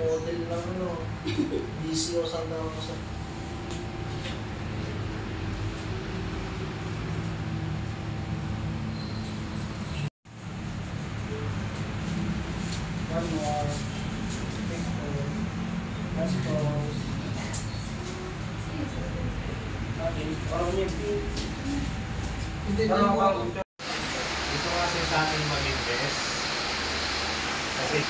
handle lang ano. DC o na Parang yung parang Ito kasi sa amin mag-invest. Hello,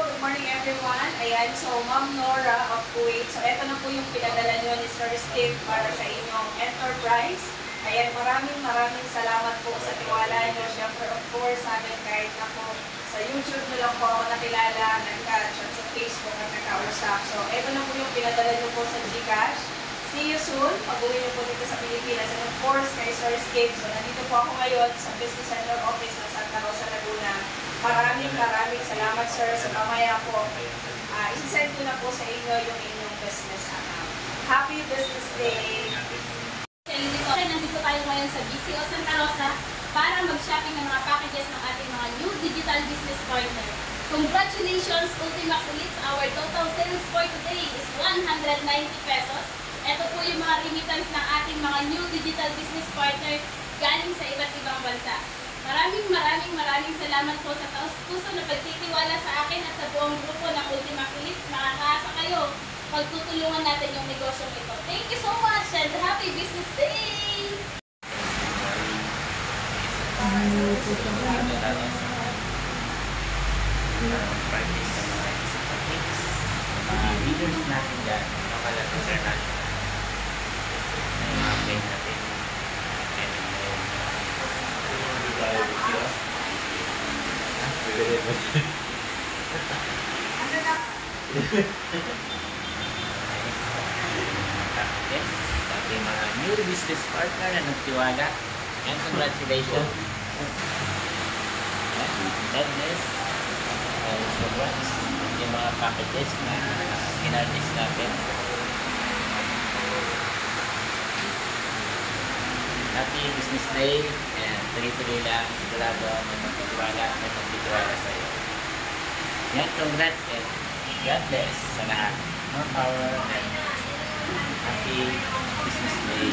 good morning everyone. Ayan, so Ma'am Nora of Kuwait. So ito na po yung pinadala nyo ni Sir Steve para sa inyong enterprise. Ayan, maraming maraming salamat po sa tiwala nyo. Siyempre, of course, sa amin kahit na po sa YouTube nyo lang po ako nakilala, nagka-chat sa Facebook at nagka-usap. So ito na po yung pinadala nyo po sa Gcash. See you soon. Pag-uwi niyo po dito sa Pilipinas. And of course, kay Sir Escape. So, nandito po ako ngayon sa Business Center Office ng Santa Rosa, Laguna. Maraming maraming salamat, sir. Sa mamaya po, uh, isisend ko na po sa inyo yung inyong business account. Happy Business Day! Nandito, nandito tayo ngayon sa BCO Santa Rosa para mag-shopping ng mga packages ng ating mga new digital business partner. Congratulations, Ultimax Elites! Our total sales for today is 190 pesos. Ito po yung mga remittance ng ating mga new digital business partner galing sa iba't ibang bansa. Maraming maraming maraming salamat po sa taos puso na pagtitiwala sa akin at sa buong grupo ng Ultimax Elites. Makakaasa kayo pagtutulungan natin yung negosyong ito. Thank you so much and happy business day! practice mga. Mga leaders natin dyan, local at international. Na yung mga brain natin. And then, uh, tayo video. Yes, sa ating mga new business partner na nagtiwala. And congratulations. Deadness. Uh, congrats yung mga packages na kinartis natin. Happy Business Day and tuloy-tuloy lang sigurado may magtitiwala may magtitiwala sa iyo. Yan, congrats and God bless sa lahat. More power and happy Business Day.